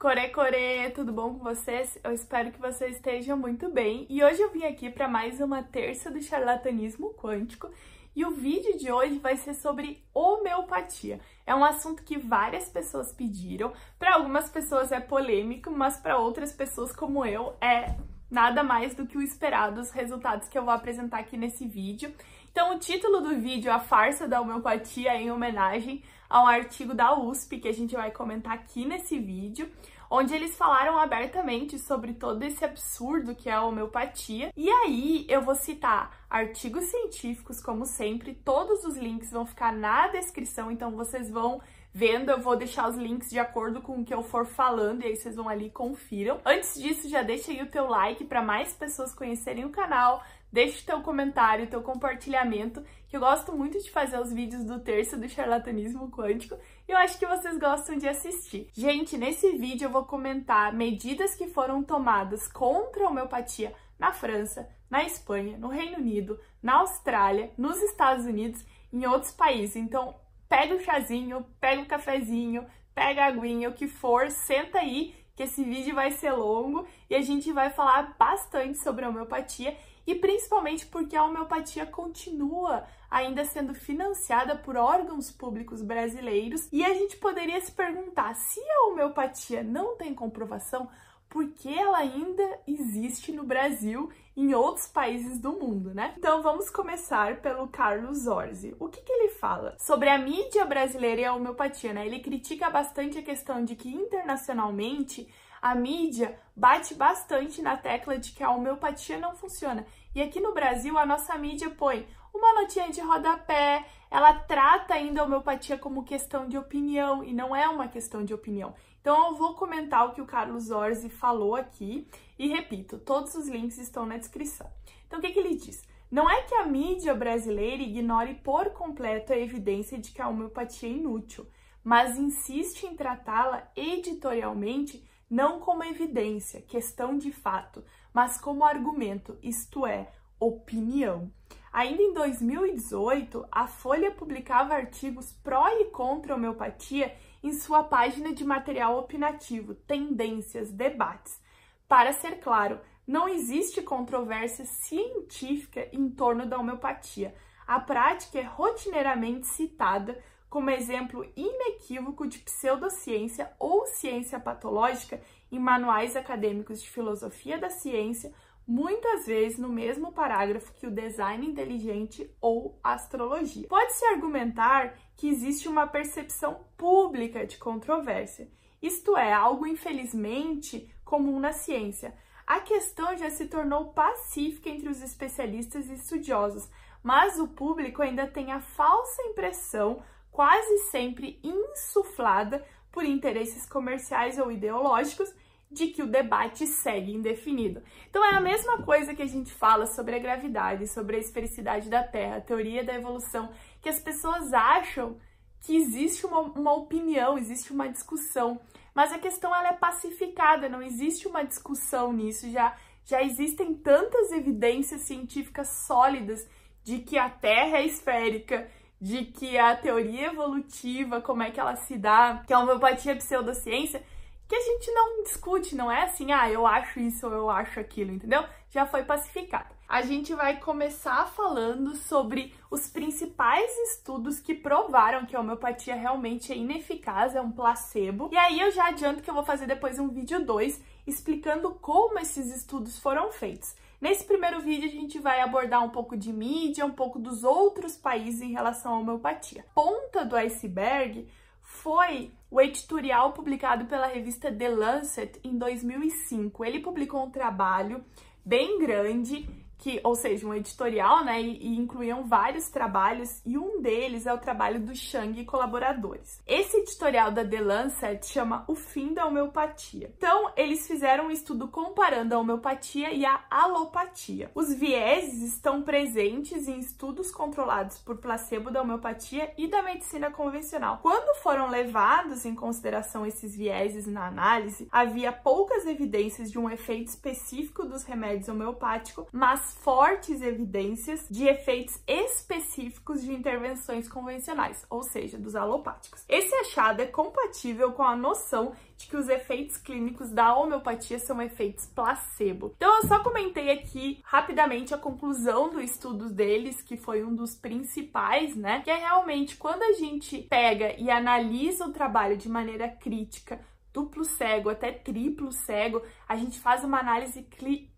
Core Core, tudo bom com vocês? Eu espero que vocês estejam muito bem. E hoje eu vim aqui para mais uma terça do charlatanismo quântico. E o vídeo de hoje vai ser sobre homeopatia. É um assunto que várias pessoas pediram. Para algumas pessoas é polêmico, mas para outras pessoas como eu é nada mais do que o esperado, os resultados que eu vou apresentar aqui nesse vídeo. Então, o título do vídeo é A Farsa da Homeopatia em homenagem a um artigo da USP que a gente vai comentar aqui nesse vídeo, onde eles falaram abertamente sobre todo esse absurdo que é a homeopatia. E aí eu vou citar artigos científicos, como sempre, todos os links vão ficar na descrição, então vocês vão vendo, eu vou deixar os links de acordo com o que eu for falando e aí vocês vão ali e confiram. Antes disso, já deixa aí o teu like para mais pessoas conhecerem o canal, deixa o teu comentário, teu compartilhamento, que eu gosto muito de fazer os vídeos do terço do charlatanismo quântico e eu acho que vocês gostam de assistir. Gente, nesse vídeo eu vou comentar medidas que foram tomadas contra a homeopatia na França, na Espanha, no Reino Unido, na Austrália, nos Estados Unidos e em outros países. Então, pega o chazinho, pega o cafezinho, pega a aguinha, o que for, senta aí que esse vídeo vai ser longo e a gente vai falar bastante sobre a homeopatia e principalmente porque a homeopatia continua ainda sendo financiada por órgãos públicos brasileiros e a gente poderia se perguntar se a homeopatia não tem comprovação, por que ela ainda existe no Brasil e em outros países do mundo, né? Então vamos começar pelo Carlos Orsi. O que, que ele fala? Sobre a mídia brasileira e a homeopatia, né? Ele critica bastante a questão de que internacionalmente a mídia bate bastante na tecla de que a homeopatia não funciona. E aqui no Brasil, a nossa mídia põe uma notinha de rodapé, ela trata ainda a homeopatia como questão de opinião e não é uma questão de opinião. Então eu vou comentar o que o Carlos Orsi falou aqui e repito, todos os links estão na descrição. Então o que, que ele diz? Não é que a mídia brasileira ignore por completo a evidência de que a homeopatia é inútil, mas insiste em tratá-la editorialmente não como evidência, questão de fato, mas como argumento, isto é, opinião. Ainda em 2018, a Folha publicava artigos pró e contra a homeopatia em sua página de material opinativo, Tendências, Debates. Para ser claro, não existe controvérsia científica em torno da homeopatia. A prática é rotineiramente citada como exemplo inequívoco de pseudociência ou ciência patológica em manuais acadêmicos de filosofia da ciência, muitas vezes no mesmo parágrafo que o design inteligente ou astrologia. Pode-se argumentar que existe uma percepção pública de controvérsia, isto é, algo infelizmente comum na ciência. A questão já se tornou pacífica entre os especialistas e estudiosos, mas o público ainda tem a falsa impressão quase sempre insuflada por interesses comerciais ou ideológicos de que o debate segue indefinido. Então é a mesma coisa que a gente fala sobre a gravidade, sobre a esfericidade da Terra, a teoria da evolução, que as pessoas acham que existe uma, uma opinião, existe uma discussão, mas a questão ela é pacificada, não existe uma discussão nisso, já, já existem tantas evidências científicas sólidas de que a Terra é esférica, de que a teoria evolutiva, como é que ela se dá, que a homeopatia é pseudociência, que a gente não discute, não é assim, ah, eu acho isso ou eu acho aquilo, entendeu? Já foi pacificado. A gente vai começar falando sobre os principais estudos que provaram que a homeopatia realmente é ineficaz, é um placebo. E aí eu já adianto que eu vou fazer depois um vídeo 2 explicando como esses estudos foram feitos. Nesse primeiro vídeo, a gente vai abordar um pouco de mídia, um pouco dos outros países em relação à homeopatia. Ponta do iceberg foi o editorial publicado pela revista The Lancet em 2005. Ele publicou um trabalho bem grande que, ou seja, um editorial, né, e, e, incluíam vários trabalhos, e um deles é o trabalho do Chang e colaboradores. Esse editorial da The Lancet chama O Fim da Homeopatia. Então, eles fizeram um estudo comparando a homeopatia e a alopatia. Os vieses estão presentes em estudos controlados por placebo da homeopatia e da medicina convencional. Quando foram levados em consideração esses vieses na análise, havia poucas evidências de um efeito específico dos remédios homeopáticos, mas as fortes evidências de efeitos específicos de intervenções convencionais, ou seja, dos alopáticos. Esse achado é compatível com a noção de que os efeitos clínicos da homeopatia são efeitos placebo. Então eu só comentei aqui rapidamente a conclusão do estudo deles, que foi um dos principais, né? Que é realmente quando a gente pega e analisa o trabalho de maneira crítica, duplo cego até triplo cego, a gente faz uma análise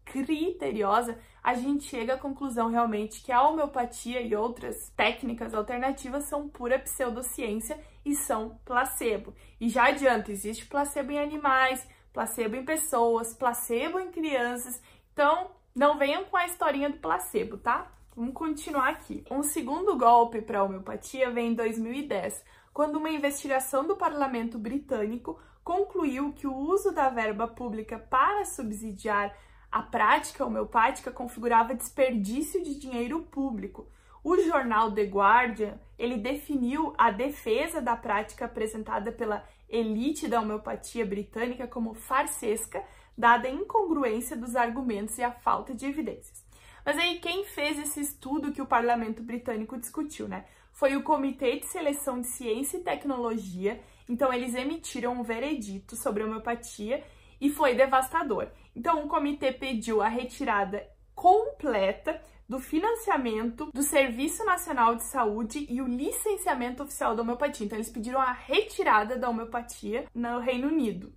criteriosa, a gente chega à conclusão realmente que a homeopatia e outras técnicas alternativas são pura pseudociência e são placebo. E já adianto, existe placebo em animais, placebo em pessoas, placebo em crianças. Então, não venham com a historinha do placebo, tá? Vamos continuar aqui. Um segundo golpe para a homeopatia vem em 2010, quando uma investigação do parlamento britânico concluiu que o uso da verba pública para subsidiar a prática homeopática configurava desperdício de dinheiro público. O jornal The Guardian, ele definiu a defesa da prática apresentada pela elite da homeopatia britânica como farsesca, dada a incongruência dos argumentos e a falta de evidências. Mas aí quem fez esse estudo que o parlamento britânico discutiu, né? Foi o Comitê de Seleção de Ciência e Tecnologia. Então eles emitiram um veredito sobre a homeopatia e foi devastador. Então, o comitê pediu a retirada completa do financiamento do Serviço Nacional de Saúde e o licenciamento oficial da homeopatia. Então, eles pediram a retirada da homeopatia no Reino Unido.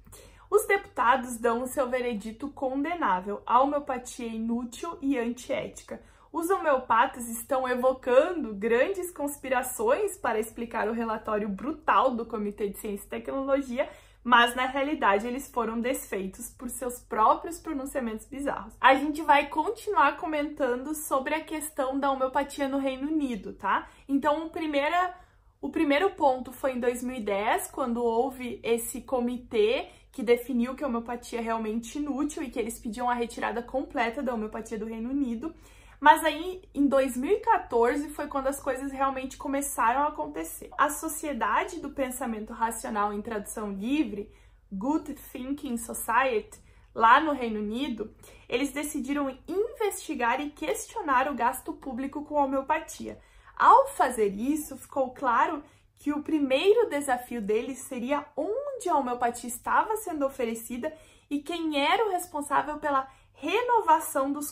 Os deputados dão o seu veredito condenável. A homeopatia é inútil e antiética. Os homeopatas estão evocando grandes conspirações para explicar o relatório brutal do Comitê de Ciência e Tecnologia mas na realidade eles foram desfeitos por seus próprios pronunciamentos bizarros. A gente vai continuar comentando sobre a questão da homeopatia no Reino Unido, tá? Então, o primeiro, o primeiro ponto foi em 2010, quando houve esse comitê que definiu que a homeopatia é realmente inútil e que eles pediam a retirada completa da homeopatia do Reino Unido. Mas aí, em 2014, foi quando as coisas realmente começaram a acontecer. A Sociedade do Pensamento Racional em Tradução Livre, Good Thinking Society, lá no Reino Unido, eles decidiram investigar e questionar o gasto público com homeopatia. Ao fazer isso, ficou claro que o primeiro desafio deles seria onde a homeopatia estava sendo oferecida e quem era o responsável pela renovação dos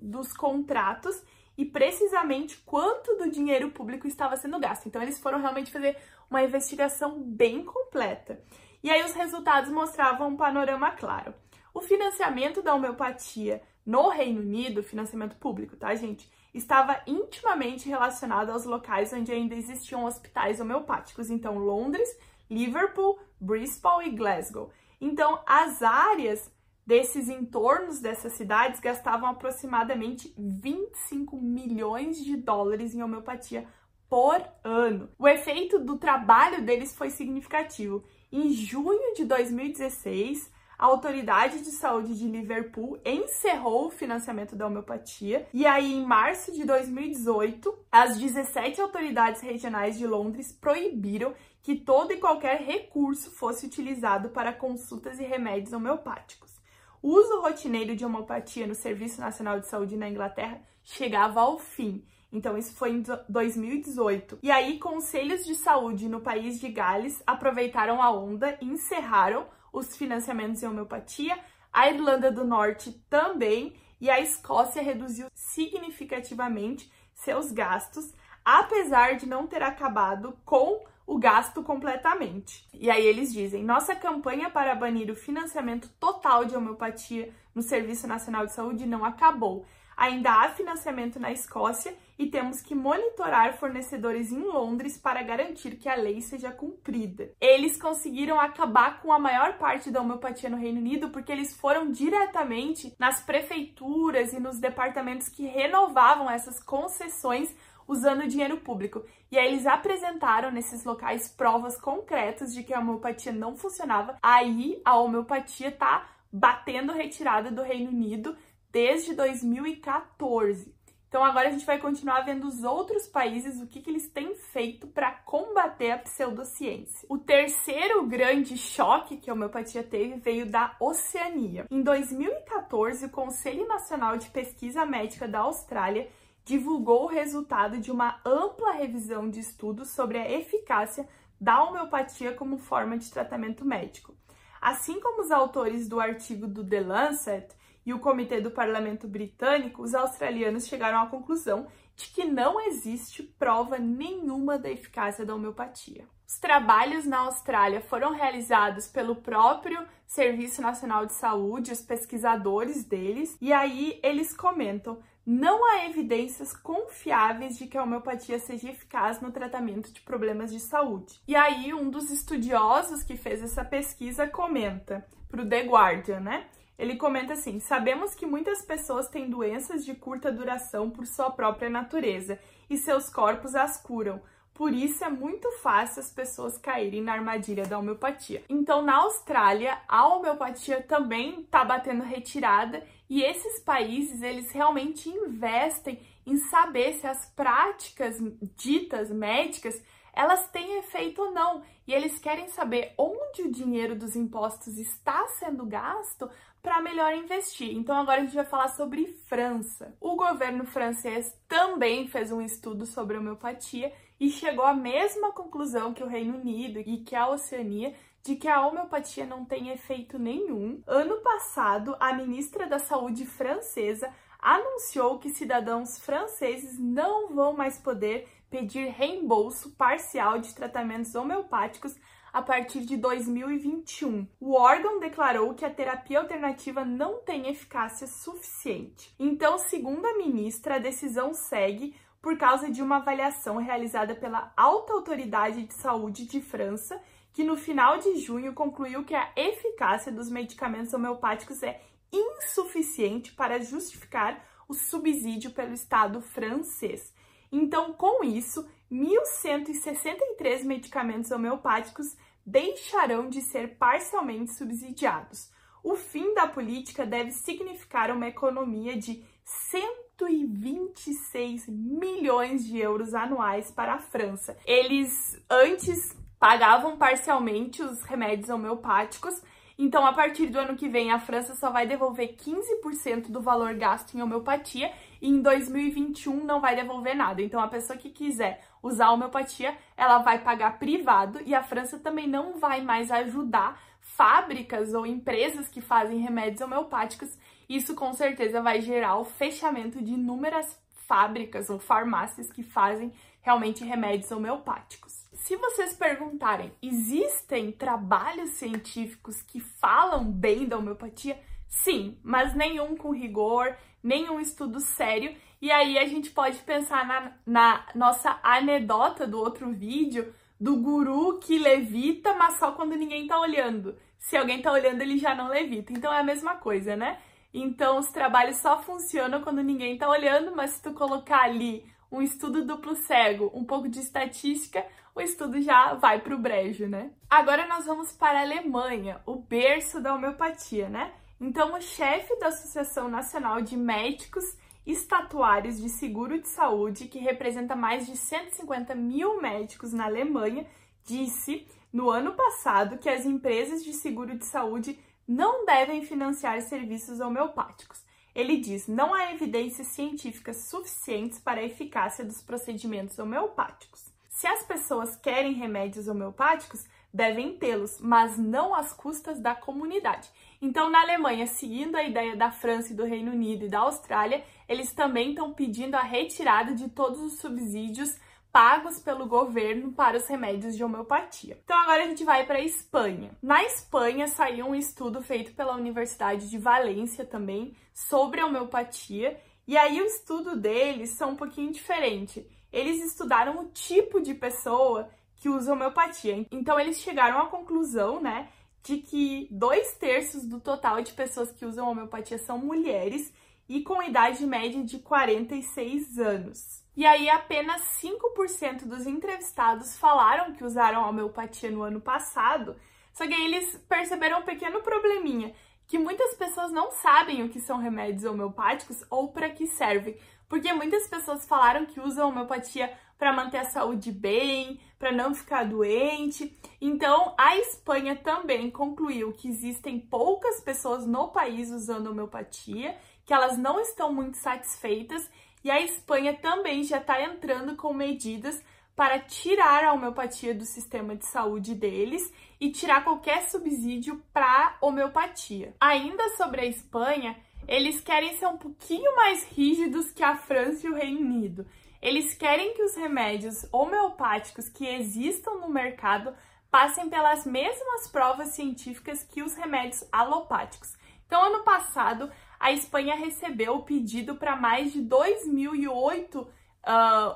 dos contratos e precisamente quanto do dinheiro público estava sendo gasto. Então eles foram realmente fazer uma investigação bem completa. E aí os resultados mostravam um panorama claro. O financiamento da homeopatia no Reino Unido, financiamento público, tá, gente? Estava intimamente relacionado aos locais onde ainda existiam hospitais homeopáticos, então Londres, Liverpool, Bristol e Glasgow. Então, as áreas desses entornos dessas cidades gastavam aproximadamente 25 milhões de dólares em homeopatia por ano. O efeito do trabalho deles foi significativo. Em junho de 2016, a Autoridade de Saúde de Liverpool encerrou o financiamento da homeopatia e aí em março de 2018, as 17 autoridades regionais de Londres proibiram que todo e qualquer recurso fosse utilizado para consultas e remédios homeopáticos. O uso rotineiro de homeopatia no Serviço Nacional de Saúde na Inglaterra chegava ao fim. Então, isso foi em 2018. E aí, conselhos de saúde no país de Gales aproveitaram a onda e encerraram os financiamentos em homeopatia. A Irlanda do Norte também. E a Escócia reduziu significativamente seus gastos, apesar de não ter acabado com o gasto completamente. E aí eles dizem: nossa campanha para banir o financiamento total de homeopatia no Serviço Nacional de Saúde não acabou. Ainda há financiamento na Escócia e temos que monitorar fornecedores em Londres para garantir que a lei seja cumprida. Eles conseguiram acabar com a maior parte da homeopatia no Reino Unido porque eles foram diretamente nas prefeituras e nos departamentos que renovavam essas concessões usando dinheiro público. E aí eles apresentaram nesses locais provas concretas de que a homeopatia não funcionava. Aí a homeopatia tá batendo retirada do Reino Unido desde 2014. Então agora a gente vai continuar vendo os outros países, o que, que eles têm feito para combater a pseudociência. O terceiro grande choque que a homeopatia teve veio da Oceania. Em 2014, o Conselho Nacional de Pesquisa Médica da Austrália divulgou o resultado de uma ampla revisão de estudos sobre a eficácia da homeopatia como forma de tratamento médico. Assim como os autores do artigo do The Lancet e o Comitê do Parlamento Britânico, os australianos chegaram à conclusão de que não existe prova nenhuma da eficácia da homeopatia. Os trabalhos na Austrália foram realizados pelo próprio Serviço Nacional de Saúde, os pesquisadores deles, e aí eles comentam: não há evidências confiáveis de que a homeopatia seja eficaz no tratamento de problemas de saúde. E aí, um dos estudiosos que fez essa pesquisa comenta para o The Guardian, né? Ele comenta assim: sabemos que muitas pessoas têm doenças de curta duração por sua própria natureza e seus corpos as curam. Por isso é muito fácil as pessoas caírem na armadilha da homeopatia. Então, na Austrália, a homeopatia também está batendo retirada e esses países, eles realmente investem em saber se as práticas ditas médicas, elas têm efeito ou não. E eles querem saber onde o dinheiro dos impostos está sendo gasto para melhor investir. Então agora a gente vai falar sobre França. O governo francês também fez um estudo sobre homeopatia e chegou à mesma conclusão que o Reino Unido e que a Oceania de que a homeopatia não tem efeito nenhum. Ano passado, a ministra da Saúde francesa anunciou que cidadãos franceses não vão mais poder pedir reembolso parcial de tratamentos homeopáticos a partir de 2021. O órgão declarou que a terapia alternativa não tem eficácia suficiente. Então, segundo a ministra, a decisão segue por causa de uma avaliação realizada pela Alta Autoridade de Saúde de França que no final de junho concluiu que a eficácia dos medicamentos homeopáticos é insuficiente para justificar o subsídio pelo Estado francês. Então, com isso, 1.163 medicamentos homeopáticos deixarão de ser parcialmente subsidiados. O fim da política deve significar uma economia de 126 milhões de euros anuais para a França. Eles antes pagavam parcialmente os remédios homeopáticos. Então, a partir do ano que vem, a França só vai devolver 15% do valor gasto em homeopatia e em 2021 não vai devolver nada. Então, a pessoa que quiser usar a homeopatia, ela vai pagar privado e a França também não vai mais ajudar fábricas ou empresas que fazem remédios homeopáticos. Isso com certeza vai gerar o fechamento de inúmeras fábricas ou farmácias que fazem realmente remédios homeopáticos. Se vocês perguntarem, existem trabalhos científicos que falam bem da homeopatia? Sim, mas nenhum com rigor, nenhum estudo sério. E aí a gente pode pensar na, na nossa anedota do outro vídeo do guru que levita, mas só quando ninguém tá olhando. Se alguém tá olhando, ele já não levita. Então é a mesma coisa, né? Então os trabalhos só funcionam quando ninguém tá olhando, mas se tu colocar ali um estudo duplo cego, um pouco de estatística, o estudo já vai para o brejo, né? Agora nós vamos para a Alemanha, o berço da homeopatia, né? Então, o chefe da Associação Nacional de Médicos Estatuários de Seguro de Saúde, que representa mais de 150 mil médicos na Alemanha, disse no ano passado que as empresas de seguro de saúde não devem financiar serviços homeopáticos. Ele diz: não há evidências científicas suficientes para a eficácia dos procedimentos homeopáticos. Se as pessoas querem remédios homeopáticos, devem tê-los, mas não às custas da comunidade. Então, na Alemanha, seguindo a ideia da França e do Reino Unido e da Austrália, eles também estão pedindo a retirada de todos os subsídios pagos pelo governo para os remédios de homeopatia. Então agora a gente vai para a Espanha. Na Espanha saiu um estudo feito pela Universidade de Valência também sobre a homeopatia, e aí o estudo deles são um pouquinho diferente. Eles estudaram o tipo de pessoa que usa homeopatia. Então eles chegaram à conclusão, né, de que dois terços do total de pessoas que usam homeopatia são mulheres e com idade média de 46 anos. E aí, apenas 5% dos entrevistados falaram que usaram homeopatia no ano passado, só que aí eles perceberam um pequeno probleminha, que muitas pessoas não sabem o que são remédios homeopáticos ou para que servem, porque muitas pessoas falaram que usam homeopatia para manter a saúde bem, para não ficar doente. Então, a Espanha também concluiu que existem poucas pessoas no país usando homeopatia, que elas não estão muito satisfeitas, e a Espanha também já está entrando com medidas para tirar a homeopatia do sistema de saúde deles e tirar qualquer subsídio para homeopatia. Ainda sobre a Espanha, eles querem ser um pouquinho mais rígidos que a França e o Reino Unido. Eles querem que os remédios homeopáticos que existam no mercado passem pelas mesmas provas científicas que os remédios alopáticos. Então, ano passado, a Espanha recebeu o pedido para mais de 2.008 uh,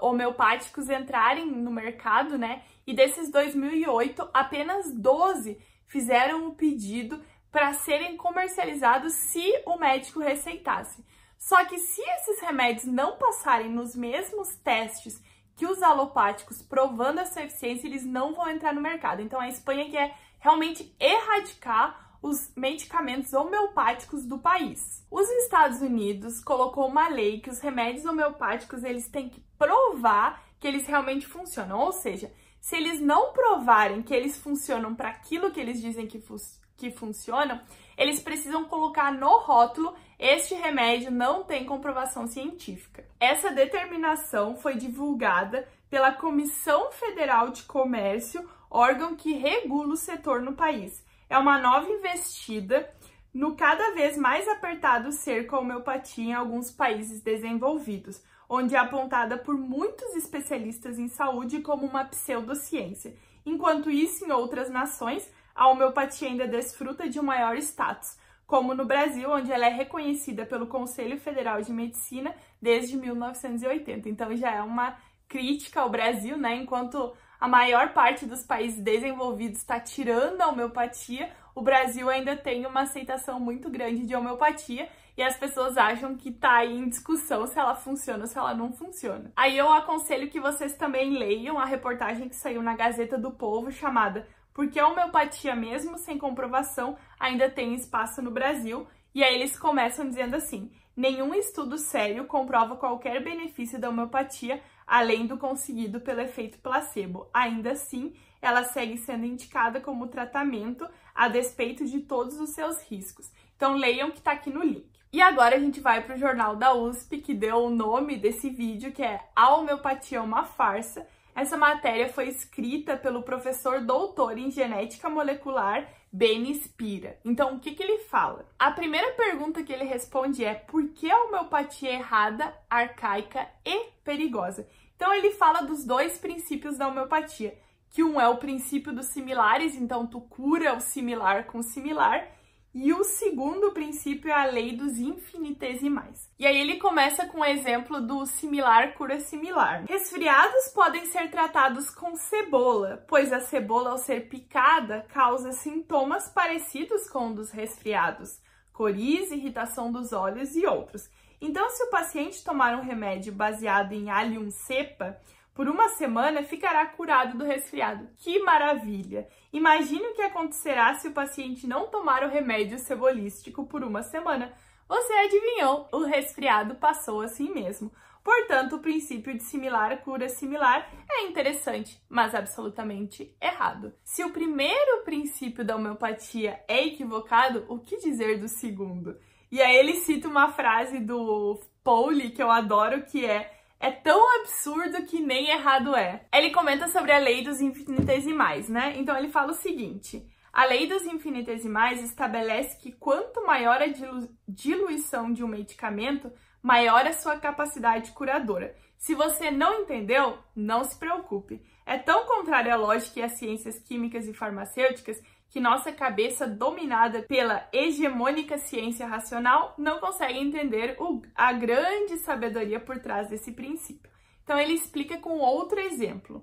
homeopáticos entrarem no mercado, né? E desses 2008, apenas 12 fizeram o pedido para serem comercializados se o médico receitasse. Só que se esses remédios não passarem nos mesmos testes que os alopáticos, provando a sua eficiência, eles não vão entrar no mercado. Então a Espanha quer realmente erradicar os medicamentos homeopáticos do país. Os Estados Unidos colocou uma lei que os remédios homeopáticos eles têm que provar que eles realmente funcionam, ou seja, se eles não provarem que eles funcionam para aquilo que eles dizem que, fu que funcionam, eles precisam colocar no rótulo este remédio não tem comprovação científica. Essa determinação foi divulgada pela Comissão Federal de Comércio, órgão que regula o setor no país. É uma nova investida no cada vez mais apertado cerco à homeopatia em alguns países desenvolvidos, onde é apontada por muitos especialistas em saúde como uma pseudociência. Enquanto isso, em outras nações, a homeopatia ainda desfruta de um maior status, como no Brasil, onde ela é reconhecida pelo Conselho Federal de Medicina desde 1980. Então já é uma crítica ao Brasil, né? Enquanto a maior parte dos países desenvolvidos está tirando a homeopatia, o Brasil ainda tem uma aceitação muito grande de homeopatia e as pessoas acham que tá aí em discussão se ela funciona ou se ela não funciona. Aí eu aconselho que vocês também leiam a reportagem que saiu na Gazeta do Povo chamada porque a homeopatia, mesmo sem comprovação, ainda tem espaço no Brasil. E aí eles começam dizendo assim: nenhum estudo sério comprova qualquer benefício da homeopatia além do conseguido pelo efeito placebo. Ainda assim, ela segue sendo indicada como tratamento a despeito de todos os seus riscos. Então leiam que está aqui no link. E agora a gente vai para o jornal da USP, que deu o nome desse vídeo, que é A Homeopatia é uma Farsa. Essa matéria foi escrita pelo professor doutor em genética molecular Benny Spira. Então, o que, que ele fala? A primeira pergunta que ele responde é por que a homeopatia é errada, arcaica e perigosa? Então, ele fala dos dois princípios da homeopatia, que um é o princípio dos similares, então tu cura o similar com o similar, e o segundo princípio é a lei dos infinitesimais. E aí ele começa com o exemplo do similar cura similar. Resfriados podem ser tratados com cebola, pois a cebola, ao ser picada, causa sintomas parecidos com os dos resfriados, coriza, irritação dos olhos e outros. Então, se o paciente tomar um remédio baseado em allium cepa, por uma semana ficará curado do resfriado. Que maravilha! Imagine o que acontecerá se o paciente não tomar o remédio cebolístico por uma semana. Você adivinhou, o resfriado passou assim mesmo. Portanto, o princípio de similar cura similar é interessante, mas absolutamente errado. Se o primeiro princípio da homeopatia é equivocado, o que dizer do segundo? E aí ele cita uma frase do Pauli que eu adoro, que é é tão absurdo que nem errado é. Ele comenta sobre a lei dos infinitesimais, né? Então ele fala o seguinte: a lei dos infinitesimais estabelece que quanto maior a dilu diluição de um medicamento, maior a sua capacidade curadora. Se você não entendeu, não se preocupe. É tão contrário à lógica e às ciências químicas e farmacêuticas que nossa cabeça, dominada pela hegemônica ciência racional, não consegue entender o, a grande sabedoria por trás desse princípio. Então, ele explica com outro exemplo.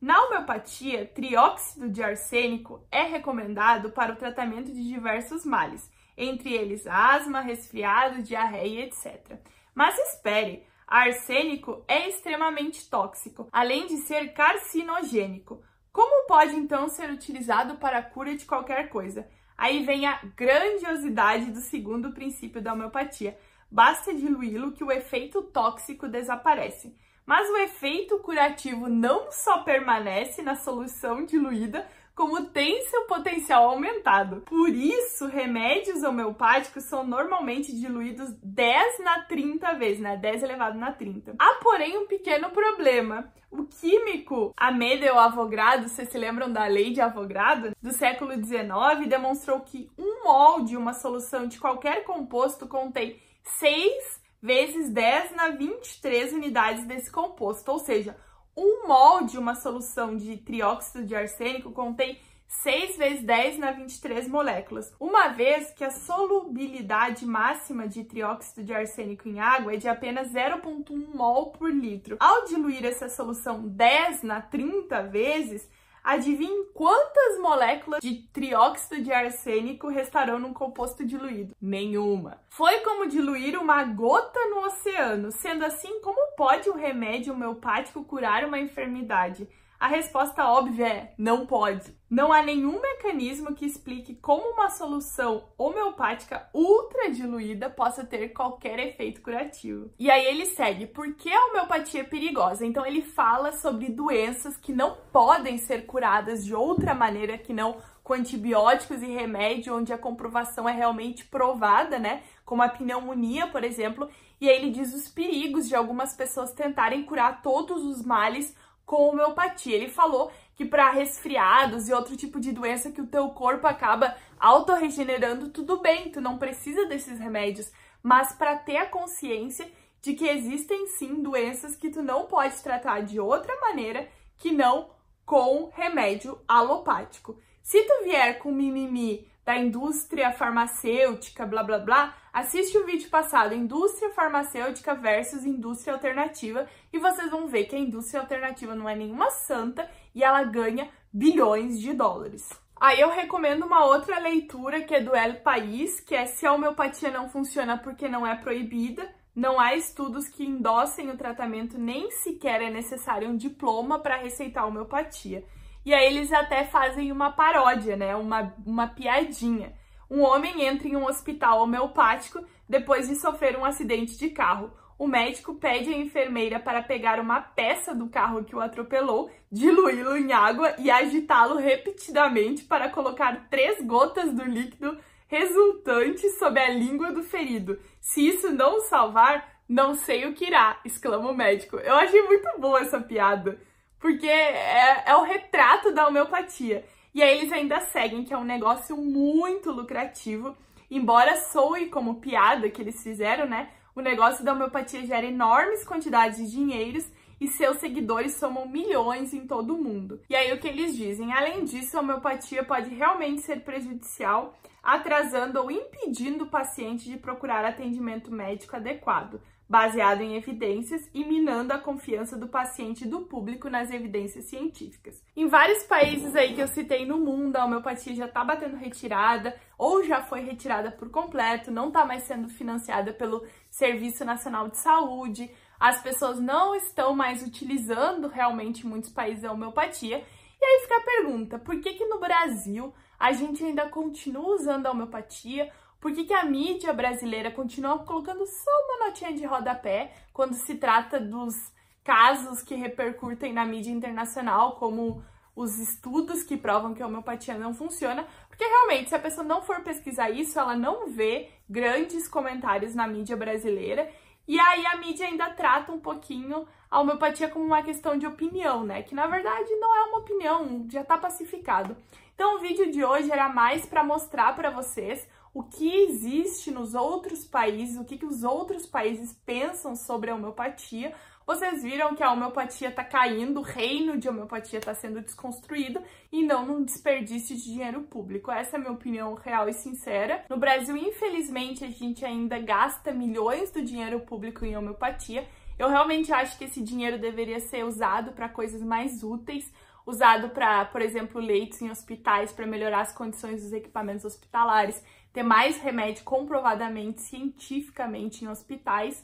Na homeopatia, trióxido de arsênico é recomendado para o tratamento de diversos males, entre eles asma, resfriado, diarreia, etc. Mas espere, arsênico é extremamente tóxico, além de ser carcinogênico. Como pode então ser utilizado para a cura de qualquer coisa? Aí vem a grandiosidade do segundo princípio da homeopatia. Basta diluí-lo que o efeito tóxico desaparece. mas o efeito curativo não só permanece na solução diluída, como tem seu potencial aumentado. Por isso, remédios homeopáticos são normalmente diluídos 10 na 30 vezes, né? 10 elevado na 30. Há, porém, um pequeno problema. O químico Amedeo Avogadro, vocês se lembram da lei de Avogadro, do século XIX, demonstrou que um molde, uma solução de qualquer composto contém 6 vezes 10 na 23 unidades desse composto, ou seja, um molde, uma solução de trióxido de arsênico, contém 6 vezes 10 na 23 moléculas, uma vez que a solubilidade máxima de trióxido de arsênico em água é de apenas 0,1 mol por litro. Ao diluir essa solução 10 na 30 vezes, Adivinhe quantas moléculas de trióxido de arsênico restarão num composto diluído? Nenhuma. Foi como diluir uma gota no oceano. Sendo assim, como pode um remédio homeopático curar uma enfermidade? A resposta óbvia é não pode. Não há nenhum mecanismo que explique como uma solução homeopática ultra diluída possa ter qualquer efeito curativo. E aí ele segue, por que a homeopatia é perigosa? Então ele fala sobre doenças que não podem ser curadas de outra maneira que não com antibióticos e remédio, onde a comprovação é realmente provada, né? Como a pneumonia, por exemplo. E aí ele diz os perigos de algumas pessoas tentarem curar todos os males com homeopatia. Ele falou que para resfriados e outro tipo de doença que o teu corpo acaba autorregenerando, tudo bem, tu não precisa desses remédios, mas para ter a consciência de que existem sim doenças que tu não pode tratar de outra maneira que não com remédio alopático. Se tu vier com mimimi da indústria farmacêutica, blá blá blá, assiste o vídeo passado, indústria farmacêutica versus indústria alternativa, e vocês vão ver que a indústria alternativa não é nenhuma santa e ela ganha bilhões de dólares. Aí eu recomendo uma outra leitura que é do El País, que é se a homeopatia não funciona porque não é proibida, não há estudos que endossem o tratamento, nem sequer é necessário um diploma para receitar homeopatia. E aí eles até fazem uma paródia, né? Uma, uma piadinha. Um homem entra em um hospital homeopático depois de sofrer um acidente de carro. O médico pede à enfermeira para pegar uma peça do carro que o atropelou, diluí-lo em água e agitá-lo repetidamente para colocar três gotas do líquido resultante sob a língua do ferido. Se isso não salvar, não sei o que irá, exclama o médico. Eu achei muito boa essa piada porque é, é o retrato da homeopatia. E aí eles ainda seguem que é um negócio muito lucrativo, embora soe como piada que eles fizeram, né? O negócio da homeopatia gera enormes quantidades de dinheiros e seus seguidores somam milhões em todo o mundo. E aí o que eles dizem? Além disso, a homeopatia pode realmente ser prejudicial, atrasando ou impedindo o paciente de procurar atendimento médico adequado baseado em evidências e minando a confiança do paciente e do público nas evidências científicas. Em vários países aí que eu citei no mundo, a homeopatia já está batendo retirada ou já foi retirada por completo, não está mais sendo financiada pelo Serviço Nacional de Saúde, as pessoas não estão mais utilizando realmente em muitos países a homeopatia. E aí fica a pergunta, por que que no Brasil a gente ainda continua usando a homeopatia? Por que, que a mídia brasileira continua colocando só uma notinha de rodapé quando se trata dos casos que repercutem na mídia internacional, como os estudos que provam que a homeopatia não funciona, porque realmente, se a pessoa não for pesquisar isso, ela não vê grandes comentários na mídia brasileira. E aí a mídia ainda trata um pouquinho a homeopatia como uma questão de opinião, né? Que na verdade não é uma opinião, já tá pacificado. Então o vídeo de hoje era mais para mostrar para vocês o que existe nos outros países, o que, que os outros países pensam sobre a homeopatia. Vocês viram que a homeopatia está caindo, o reino de homeopatia está sendo desconstruído e não num desperdício de dinheiro público. Essa é a minha opinião real e sincera. No Brasil, infelizmente, a gente ainda gasta milhões do dinheiro público em homeopatia. Eu realmente acho que esse dinheiro deveria ser usado para coisas mais úteis, usado para, por exemplo, leitos em hospitais para melhorar as condições dos equipamentos hospitalares, ter mais remédio comprovadamente, cientificamente em hospitais,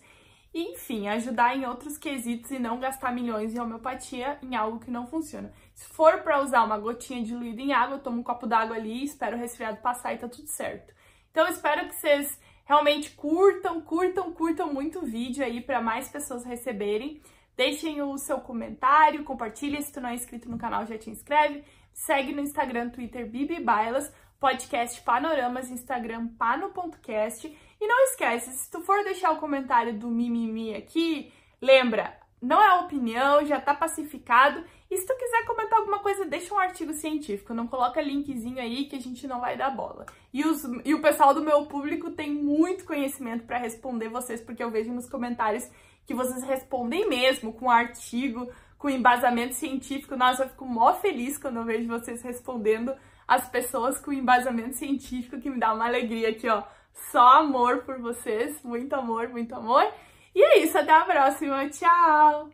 e, enfim, ajudar em outros quesitos e não gastar milhões em homeopatia em algo que não funciona. Se for para usar uma gotinha diluída em água, eu tomo um copo d'água ali, espero o resfriado passar e tá tudo certo. Então, eu espero que vocês realmente curtam, curtam, curtam muito o vídeo aí para mais pessoas receberem. Deixem o seu comentário, compartilha. Se tu não é inscrito no canal, já te inscreve. Segue no Instagram, Twitter, Bibi Bailas, podcast Panoramas, Instagram pano.cast. E não esquece, se tu for deixar o comentário do mimimi aqui, lembra, não é opinião, já tá pacificado. E se tu quiser comentar alguma coisa, deixa um artigo científico, não coloca linkzinho aí que a gente não vai dar bola. E, os, e o pessoal do meu público tem muito conhecimento para responder vocês, porque eu vejo nos comentários que vocês respondem mesmo com artigo, com embasamento científico. Nossa, eu fico mó feliz quando eu vejo vocês respondendo as pessoas com embasamento científico, que me dá uma alegria aqui, ó. Só amor por vocês, muito amor, muito amor. E é isso, até a próxima, tchau!